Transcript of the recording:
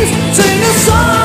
Sing a song.